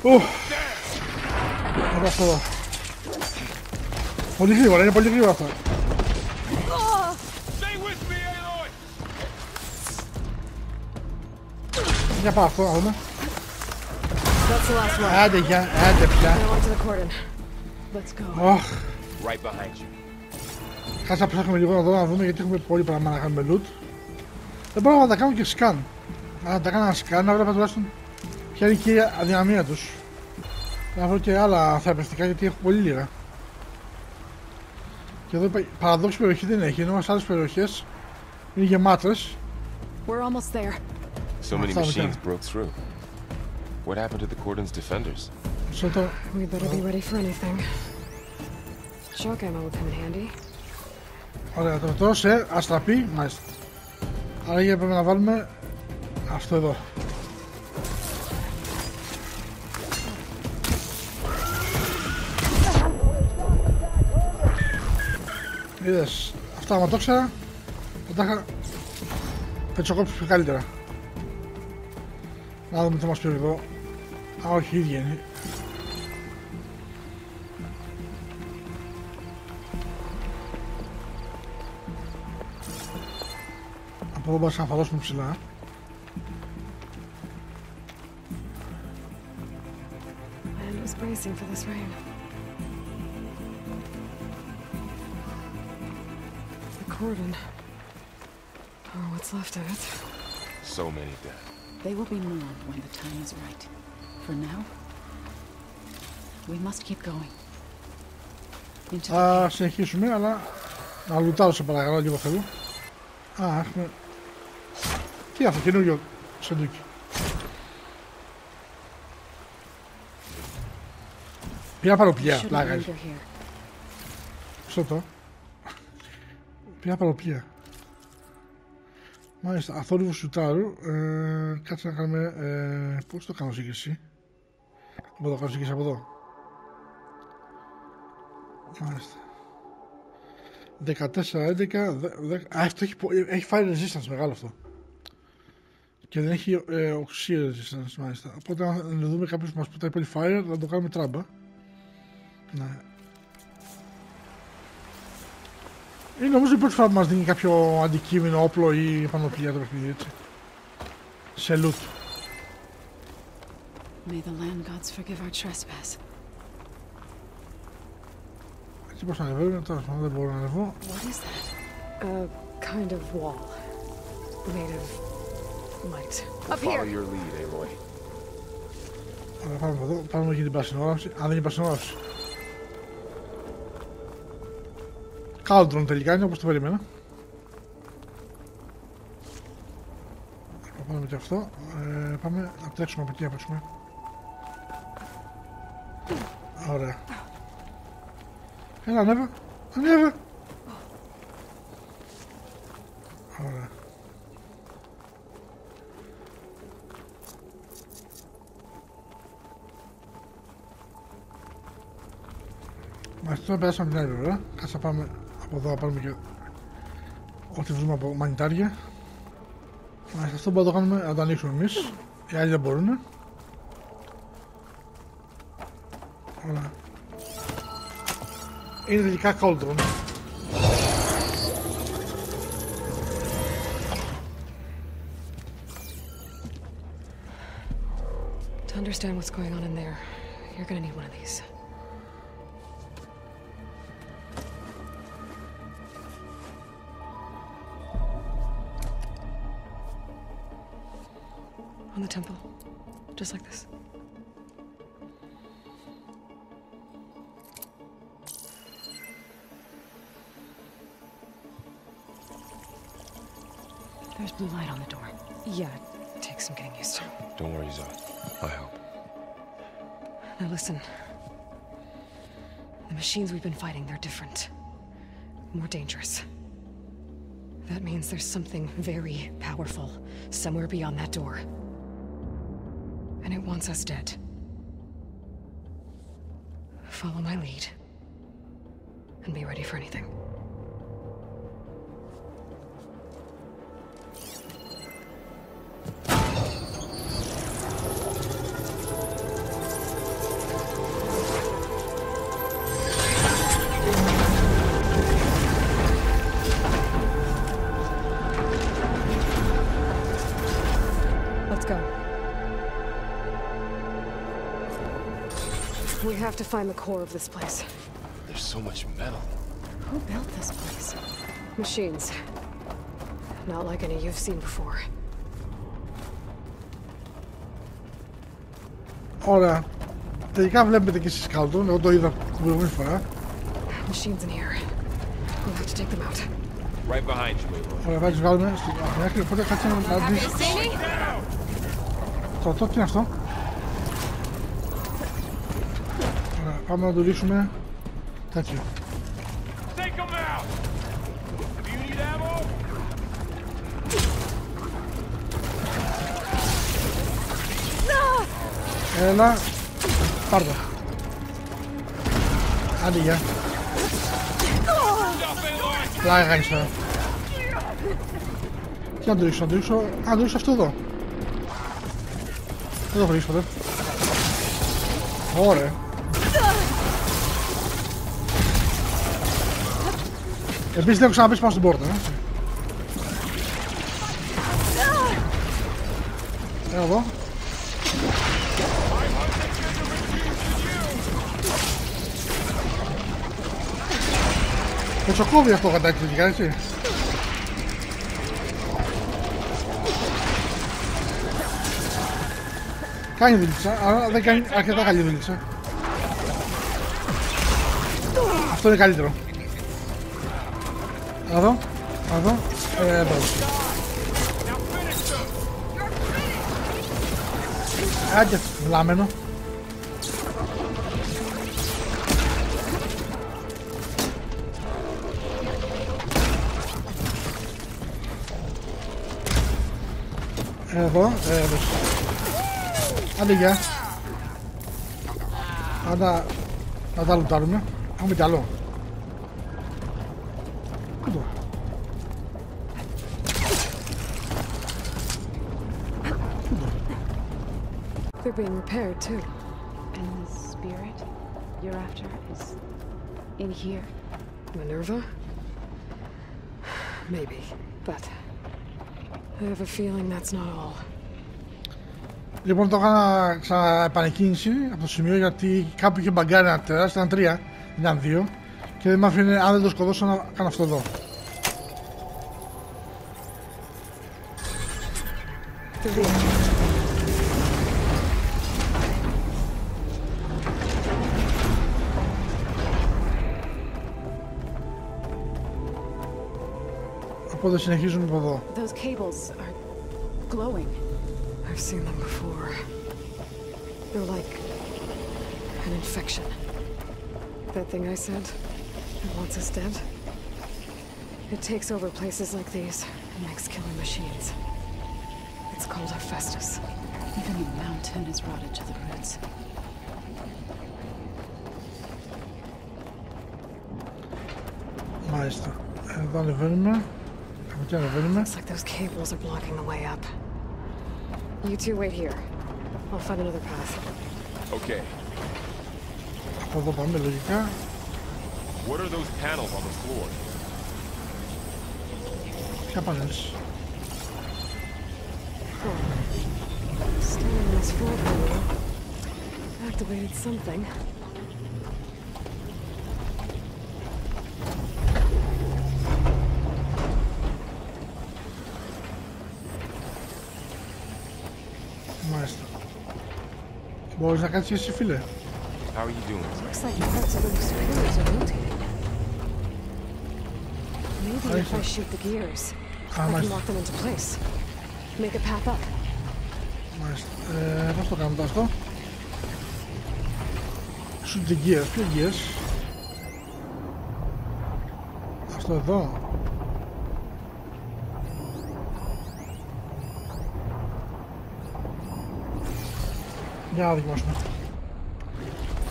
Ουφ. Ωραία αυτό εδώ. Πολύ γρήγορα, είναι πολύ γρήγορα αυτό. Για πάω αυτό, να δούμε. That's the last one. Άντε, γεια, άντε πια. Now onto the cordon. Let's go. Οχ. Right behind you. Κάτσε να ψάχνουμε λίγο εδώ να δούμε γιατί έχουμε πολύ πράγμα να κάνουμε loot. Δεν μπορούμε να τα κάνουμε και scan. Αν τα έκανα scan, να βλέπω τουλάχιστον ποια είναι και η αδυναμία τους. Να βρω και άλλα θεραπευτικά γιατί έχω πολύ λίγα. Και εδώ είπα- παραδόξη περιοχή δεν έχει, ενώ σε άλλες περιοχές είναι γεμάτες. We're almost there. So many Sounds machines good. broke through. What happened to the cordon's defenders? So το. We better be ready for anything. Shock ammo would come in handy. Ωραία, το μετρώ σε αστραπή, μάλιστα. Άρα για πρέπει να βάλουμε αυτό εδώ. Είδες, αυτά άμα το ξέρα, θα τα είχα πετσοκόψει καλύτερα. Να δούμε τι θα μας πει εδώ. Α, όχι, η ίδια είναι. Από εδώ μπορείς να φαλώσουμε ψηλά. I was bracing for this rain. Corbin. Or what's left of it; So many dead. They will be mourned when the time is right. For now, we must συνεχίσουμε, αλλά να λουτάρω σε παρακαλώ λίγο. Α, έχουμε... Τι αυτό, καινούριο σεντούκι. Πήρα πάρω πια, πλάκα. Ξέρω. Πήγα παροπία. Μάλιστα, αθόρυβο σουτάρου. Ε, κάτσε να κάνουμε... Ε, πώς το κάνω σύγκριση; Από εδώ, κάνω σύγκριση από εδώ; Μάλιστα. 14, 11, δε- δε- Α, αυτό έχει, πο- έχει fire resistance μεγάλο αυτό. Και δεν έχει ε, οξύ resistance μάλιστα. Οπότε αν δούμε κάποιος που μας πετάει πολύ fire, θα το κάνουμε τράμπα. Ναι. Είναι νομίζω η πρώτη φορά που μας δίνει κάποιο αντικείμενο, όπλο ή πανοπλία το παιχνίδι, έτσι. Σε loot. May the land gods forgive our trespass. Έτσι πώς να ανεβαίνουμε, τώρα πάντων δεν μπορώ να ανεβώ. What is that? A kind of wall. Made of light. Up Follow here! your lead, Aloy. Ωραία, πάμε από εδώ, πάμε και την πράσινη όραψη. Αν δεν είναι πράσινη όραψη. Κάλτρον τελικά είναι όπως το περίμενα. Θα Πάμε και αυτό. Ε, πάμε να τρέξουμε από εκεί να παίξουμε. Ωραία. Έλα, ανέβα. Ανέβα. Ωραία. Μάλιστα, τώρα περάσαμε την άλλη πλευρά. Κάτσε να πάμε από εδώ να πάρουμε και ό,τι βρούμε από μανιτάρια. Μάλιστα, αυτό μπορούμε να το κάνουμε να το ανοίξουμε εμείς. Οι άλλοι δεν μπορούν. Ωραία. Είναι τελικά κόλτρον. To understand what's going on in there, you're gonna need one of these. On the temple. Just like this. There's blue light on the door. Yeah, it takes some getting used to. Don't worry, Zod. I'll help. Now listen. The machines we've been fighting, they're different. More dangerous. That means there's something very powerful somewhere beyond that door. And it wants us dead. Follow my lead. And be ready for anything. have to find the core of this place. There's so much metal. Who built this place? Machines. Not like any you've seen before. Ωραία. Τελικά βλέπετε και εσείς Κάλτον, εγώ το είδα την προηγούμενη φορά. Machines in here. We'll have to take them out. Right behind you, Aloy. Ωραία, θα τους βγάλουμε στην στην άκρη, οπότε κάτσε να να δεις. Το, το, τι είναι αυτό. Πάμε να του ρίξουμε τέτοιο. Take them out! Do you need ammo? Έλα, πάρ' το. Άντε, γεια. Πλάκα κάνεις τώρα. Τι να το ρίξω, να το ρίξω, α, να το ρίξω αυτό εδώ. Δεν το έχω ρίξει ποτέ. Ωραία. Επίσης δεν έχω ξαναπέσει πάνω στην πόρτα. Ε. Έλα εδώ. Κοτσοκόβει αυτό κατάκι τελικά, έτσι. Κάνει δουλειά, αλλά δεν κάνει αρκετά καλή δουλειά. Αυτό είναι καλύτερο. Εδώ, εδώ, ε, εδώ. Άντε, βλάμενο. Εδώ, εδώ. Άντε γεια. Άντα, να τα λουτάρουμε. Έχουμε κι άλλο. They're being repaired too. And the spirit you're after is in here. Minerva? *sighs* Maybe, but I have a feeling that's not all. Λοιπόν, το έκανα ξαναεπανεκκίνηση από το σημείο γιατί κάπου είχε μπαγκάρει ένα τεράστιο, ήταν τρία, ήταν δύο και δεν με άφηνε, αν δεν το σκοτώσω, να κάνω αυτό εδώ. Οπότε Those cables are glowing. I've seen them before. They're like an infection. That thing I said, it wants us dead. It takes over places like these and makes killing machines. It's called Hephaestus. Even the mountain is rotted to the roots. Meister, dan de Looks like those cables are blocking the way up. You two wait here. I'll find another path. Okay. What are those panels on the floor? Panels. Huh. Still in this floor, activated something. Μπορείς να κάτσεις και εσύ φίλε. How are you doing? Looks like parts of those pillars are rotating. Maybe if I shoot the gears, Ah, I can nice. lock them into place. Make a path up. Μάλιστα. Ε, πώς το κάνουμε τώρα αυτό. Shoot the gears. Ποιο gears. Αυτό εδώ. Για να δοκιμάσουμε.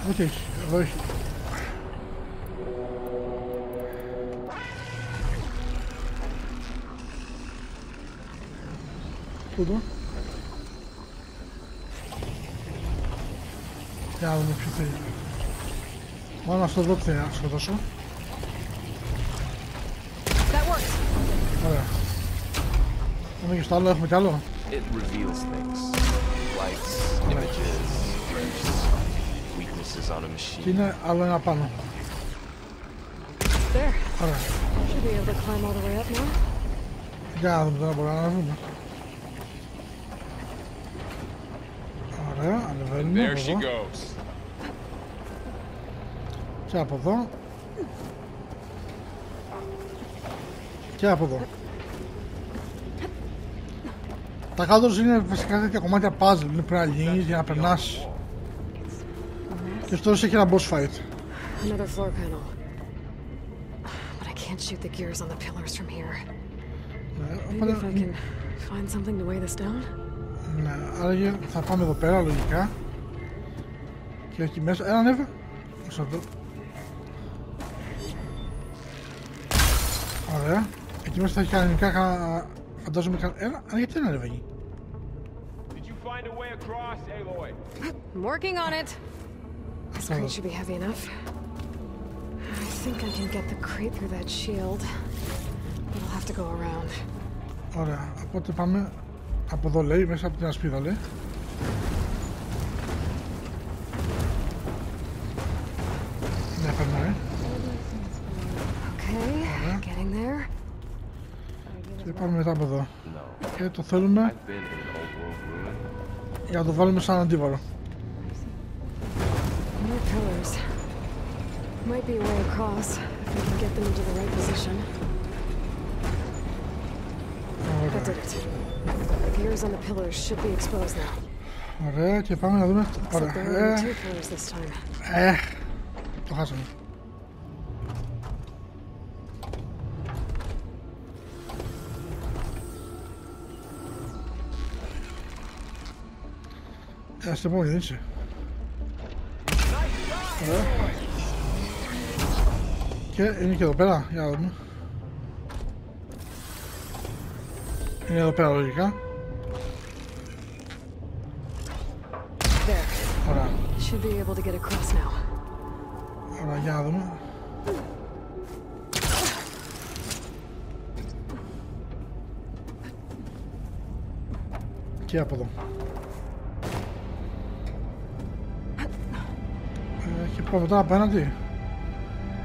Όχι, έχεις. Εδώ έχεις. Πού το; Για να δούμε ποιο θέλει. Μόνο αυτό εδώ θέλει να σκοτώσω. That works. Ωραία. Πάμε και στο άλλο, έχουμε κι άλλο. It reveals things. Lights, images, drifts, weaknesses on a machine. Και είναι άλλο ένα πάνω. There. Ωραία. Should be able to climb all the way up now; Για να δούμε τώρα, μπορούμε να βρούμε. Ωραία, ανεβαίνουμε There από she εδώ. goes. Και από εδώ. Και από εδώ. Τα κάτω είναι βασικά τέτοια κομμάτια puzzle, είναι πρέπει να λύνεις για να περνάς. Και αυτό έχει ένα boss fight. Another floor panel. But I can't shoot the gears on the pillars from here. Maybe if I can find something to weigh this down. Ναι, άραγε θα πάμε εδώ πέρα λογικά. Και εκεί μέσα. Έλα ανέβε. Μέσα εδώ. Ωραία. Εκεί μέσα θα έχει κανονικά κα- φαντάζομαι κα... Έλα, αλλά γιατί δεν ανεβαίνει. Did you find a way across, Aloy? I'm working on it. This crate should be heavy enough. I think I can get the crate through that shield. But I'll have to go around. Ωραία. Οπότε πάμε από εδώ λέει, μέσα από την ασπίδα λέει. Το θέλουμε; Για να βρούμε σε αντίβαρο. Υπάρχουν το κάνουμε. Οι πύλε και οι πύλε να δούμε; εξοπλισμένε. Ε, το έχουμε. Ε, στην επόμενη δεν είσαι. Ωραία. Και είναι και εδώ πέρα, για να δούμε. Είναι εδώ πέρα λογικά. There. Ωραία. Should be able to get across now. Ωραία, για να δούμε. Και από εδώ. Ε, και πάμε τώρα απέναντι.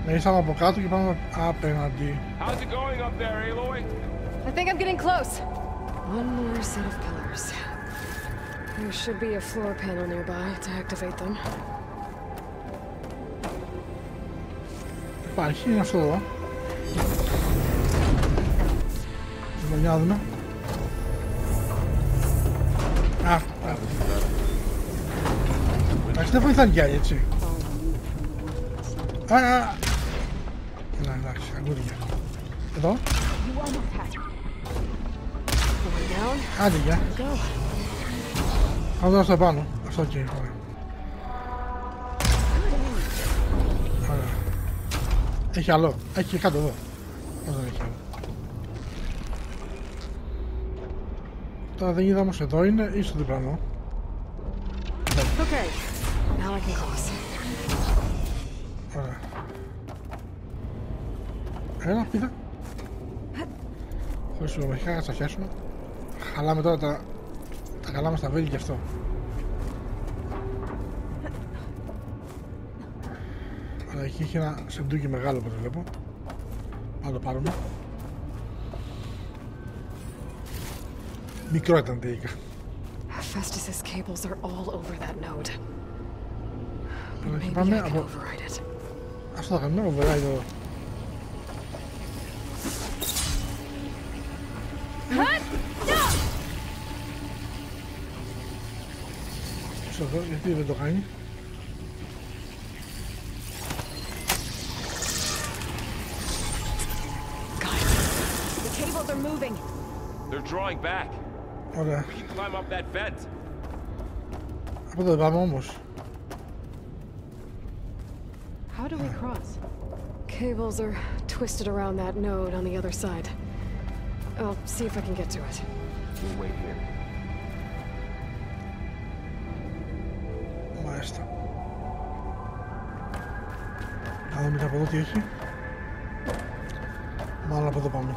Ναι, ήσαμε από κάτω και πάμε απέναντι. How's it going up there, Aloy? I think I'm getting close. One more set of pillars. There should be a floor panel nearby to activate them. Υπάρχει, είναι αυτό εδώ. Λοιπόν, για να δούμε. Α, α. Εντάξει, δεν βοηθάνε κι άλλοι, έτσι. Α, α. Ναι, εντάξει, αγγούρια. Εδώ. Άντε, γεια. Θα δω στο επάνω. Αυτό και ωραία. Ωραία. Έχει άλλο. Έχει και κάτω εδώ. Πώς δεν έχει άλλο. Τώρα δεν είδα όμως εδώ είναι ή στο διπλανό. Okay. Now I can cross. Έλα, πήδα. Χωρίς λογικά θα τα πιάσουμε. Χαλάμε τώρα τα, τα καλά μας τα βέλη και αυτό. Αλλά εκεί έχει ένα σεντούκι μεγάλο που το βλέπω. Να το πάρουμε. Μικρό ήταν τελικά. Festus's cables are all over that node. Τώρα εκεί Maybe πάμε I can από... override it. Αυτό θα κάνουμε, override εδώ. The. Cables are moving. They're drawing back. Okay. We can climb up that vent. How do we cross? Cables are twisted around that node on the other side. I'll see if I can get to it. We'll wait here. Μάλιστα. Να δούμε και από εδώ τι έχει. Μάλλον από εδώ πάμε.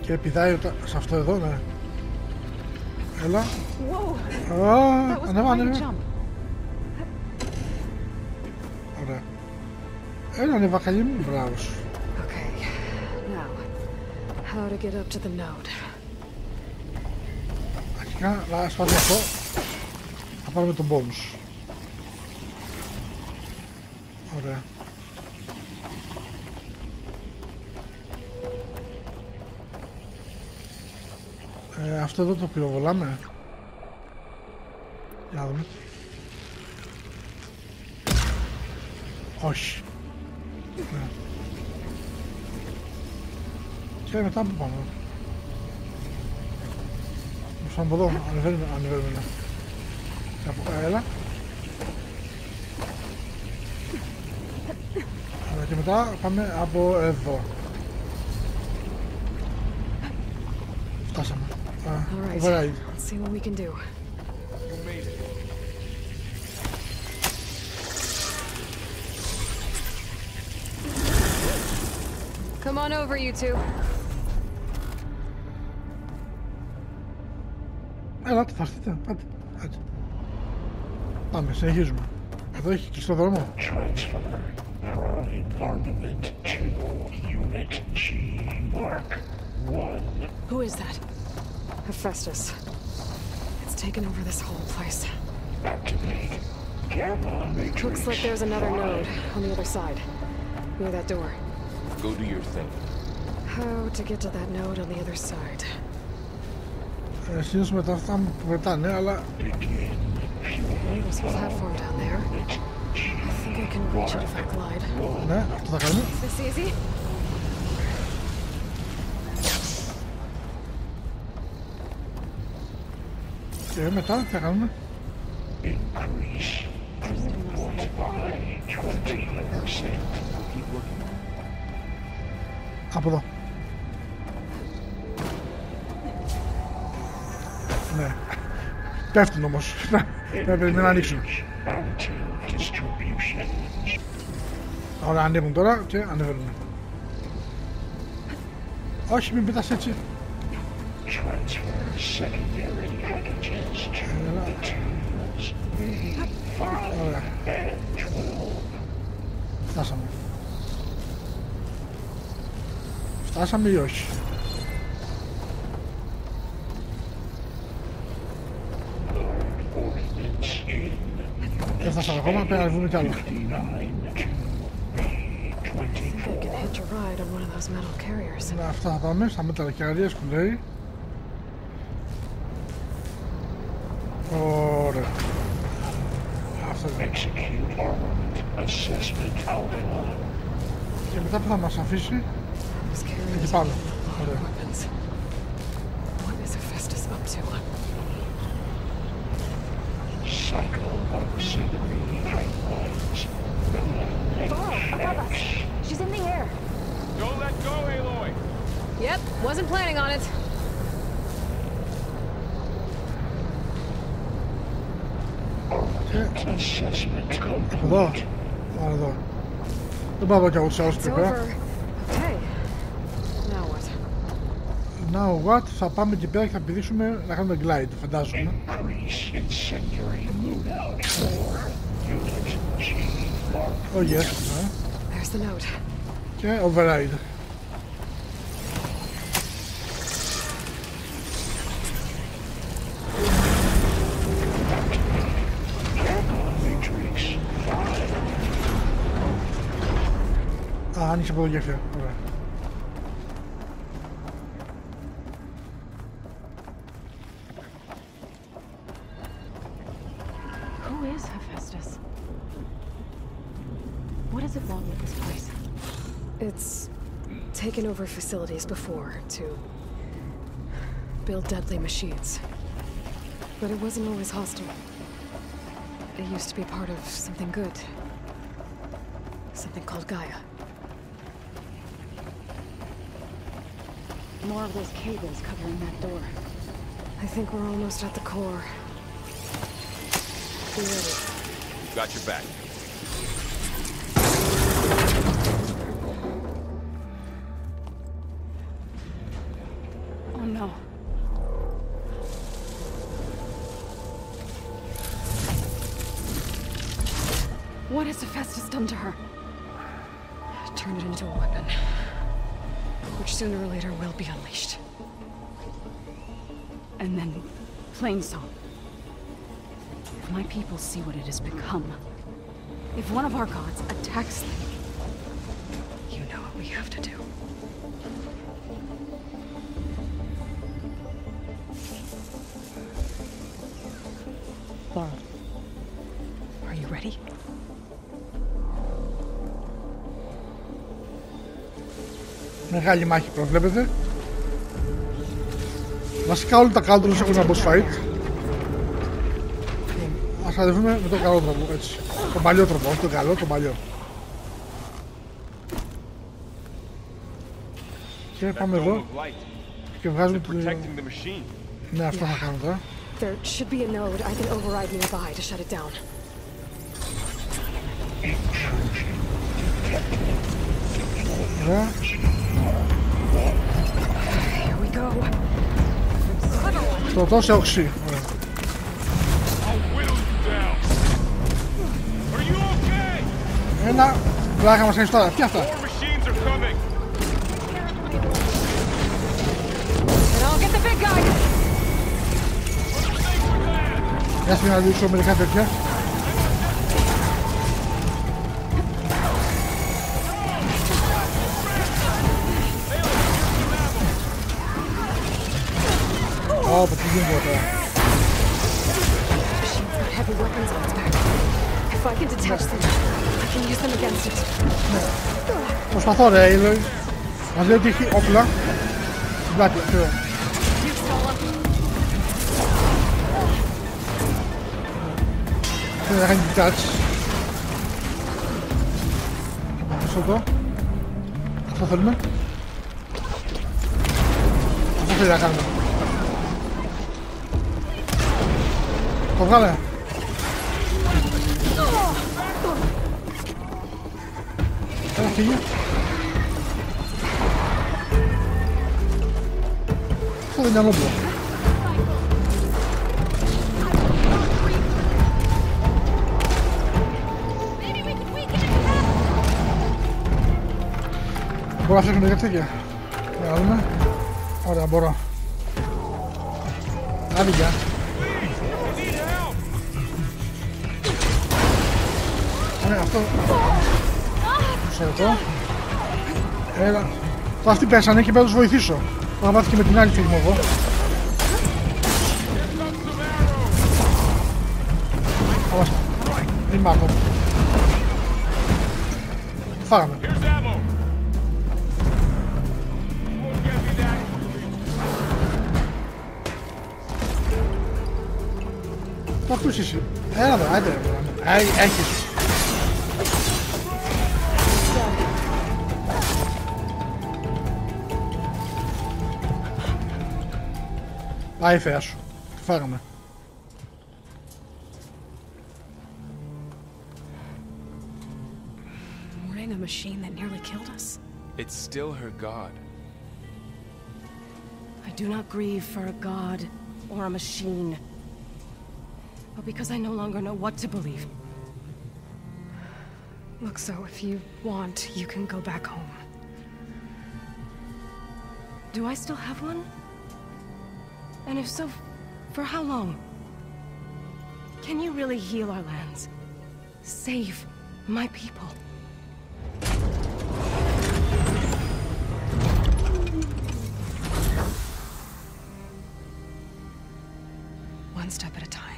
Και πηδάει οτα- σε αυτό εδώ, ναι. Έλα. Whoa! Α, That was ανέβα, quite a ανέβα. jump. Ωραία. Έλα, ανέβα καλή μου. Μπράβο σου. Okay. Now, how to get up to the node; Αρχικά, να σπάσουμε αυτό. Θα πάρουμε τον bonus. Ωραία. Ε, αυτό εδώ το πυροβολάμε. Για να δούμε. Όχι. Ναι. Και μετά που πάμε. Μήπως από εδώ, ανεβαίνουμε, ανεβαίνουμε. ναι. Και από, έλα. Αλλά και μετά πάμε από εδώ. Φτάσαμε. Α, All right. override. Let's see what we can do. You made it. Come on over, you two. Έλα, θα έρθετε. Άντε, άντε. Πάμε, συνεχίζουμε. Εδώ έχει κλειστό δρόμο. Armament 2, Unit G, Mark 1. Who is that? Hephaestus. It's taken over this whole place. Activate. Gamma Matrix. Looks like there's another node on the other side. Near that door. Go do your thing. How to get to that node on the other side? Ε, συνήθως μετά αυτά μου πετάνε, αλλά There's a platform down there. I think I can reach it if I glide. ναι, αυτό θα κάνουμε. Is this easy? Και μετά τι θα κάνουμε. Increase. Throughput by 20%. Από εδώ. Ναι. Πέφτουν όμως. Πρέπει να περιμένουν να ανοίξουν. Bounty distribution. Ωραία, ανέβουν τώρα και ανεβαίνουν. Όχι, μην πετάς έτσι. Transfer secondary packages to Έλα. materials. 5 Ωραία. and 12. Φτάσαμε. Φτάσαμε ή όχι. Ordnance in Δεν φτάσαμε ακόμα, πρέπει να βγούμε κι άλλο. 59 to I can hitch a δεν θα σας ακόμα πέρα βρούμε κι άλλο. Να αυτά θα πάμε, στα μεταλλικά κεραδίες που λέει. Ωραία. Αυτό. Και μετά που θα μας αφήσει, εκεί πάμε. Δεν πάω σε. Now what? Θα πάμε εκεί πέρα και θα πηδήσουμε να κάνουμε glide, φαντάζομαι. Oh yes. Ναι. Yeah. Και. Who is Hephaestus? What is it want with this place? It's taken over facilities before to build deadly machines. But it wasn't always hostile. It used to be part of something good. Something called Gaia. More of those cables covering that door. I think we're almost at the core. Be ready. Got your back. Oh no. What has Hephaestus done to her? Sooner or later will be unleashed. And then plain song. If my people see what it has become, if one of our gods attacks them, You know what we have to do. Μεγάλη μάχη προβλέπετε. Βασικά όλοι τα counters έχουν ένα boss fight. Ας αδεύουμε με τον καλό τρόπο, έτσι. Τον παλιό τρόπο, όχι τον καλό, τον παλιό. Και πάμε εδώ Of light. και βγάζουμε They're την... protecting the machine. Ναι, αυτό θα κάνω τώρα. There should be a node I can override nearby to shut it down. Ωραία. Here we go. Στο τόσο οξύ. Ωραία. I'll whittle you down. Are you okay? Ένα. Πλάκα μας κάνεις τώρα. Τι αυτά. More γίνεται εδώ πέρα. Machine's got heavy weapons on its back. If I can detach them, I can use them against it. Προσπαθώ ρε, Aloy. Μας λέει ότι έχει όπλα. Στην πλάτη, ξέρω. Θέλει να κάνει detach. Μισό το. Αυτό θέλουμε. Αυτό θέλει να κάνουμε. Το βγάλε. Έλα, φύγε. Αυτό δεν είναι όπλο. Μπορώ να φτιάχνω κάποια τέτοια. Για να δούμε. Ωραία, μπορώ. Άντε, γεια. Ωραία, αυτό. Μισό λεπτό. Έλα. Τώρα αυτοί πέσανε και πρέπει να τους βοηθήσω. Θα μάθει και με την άλλη φίλη μου εγώ. Αλλά δεν είμαι ακόμα. Φάγαμε. Το αυτούς είσαι. Έλα εδώ, άντε. ρε. Έ, Έχεις. Aí fecho. Farma. Mourning a machine that nearly killed us? It's still her god. I do not grieve for a god or a machine. But because I no longer know what to believe. Look, so if you want, you can go back home. Do I still have one? And if so, for how long? Can you really heal our lands? Save my people? One step at a time.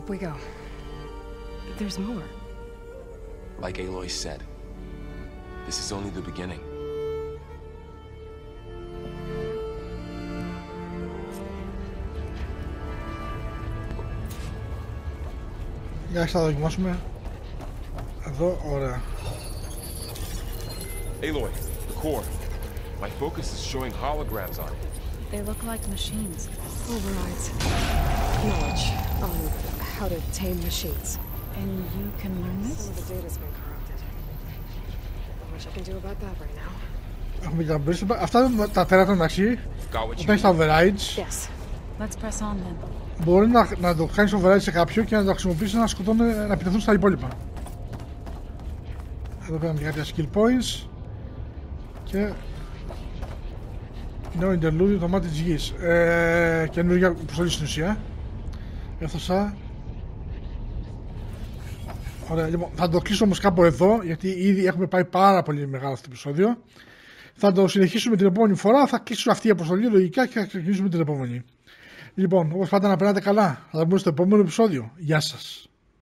Up we go. There's more. Like Aloy said, this is only the beginning. Για να τα δοκιμάσουμε. Εδώ, ωραία. Aloy, the core. My focus is showing holograms on it. They look like machines. Overrides. Knowledge on How to tame machines. And you can learn this? Some of the data's been corrupted. Not much I can do about that right now. Έχουμε και τα μπρίσιπα. Αυτά είναι τα τέρατα μεταξύ. Got what you Όταν έχει τα overrides, Yes. Let's press on then. μπορεί να, να το κάνεις override σε κάποιο και να το χρησιμοποιήσεις να σκοτώνει, να επιτεθούν στα υπόλοιπα. Εδώ πέρα είναι κάποια skill points. Και. Νέο interlude, το μάτι της γης. Ε, καινούργια αποστολή στην ουσία. Έφτασα. Ωραία, λοιπόν, θα το κλείσω όμως κάπου εδώ, γιατί ήδη έχουμε πάει πάρα πολύ μεγάλο αυτό το επεισόδιο. Θα το συνεχίσουμε την επόμενη φορά. Θα κλείσω αυτή η αποστολή λογικά και θα ξεκινήσουμε την επόμενη. Λοιπόν, όπως πάντα να περνάτε καλά. Θα τα πούμε στο επόμενο επεισόδιο. Γεια σας.